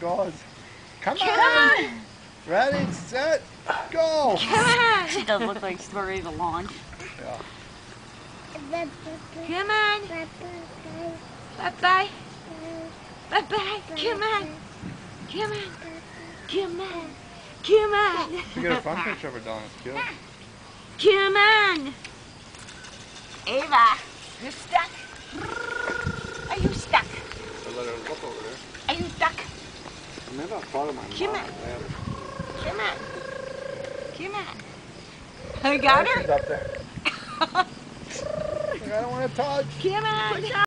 goes. Come, Come on. on. Ready, set, go. Come on. She does look like she's ready to launch. Yeah. Come on. Bye-bye. Bye-bye. Come on. Come on. Come on. Come on. We get a front picture of her down. It's cute. Come on. Ava, you stuck? Are you stuck? I let her look over there. Are you stuck? Maybe I'll follow my Come mom. on. later. Come on. Come on. I got She's her. up there. I don't want to touch. Come on.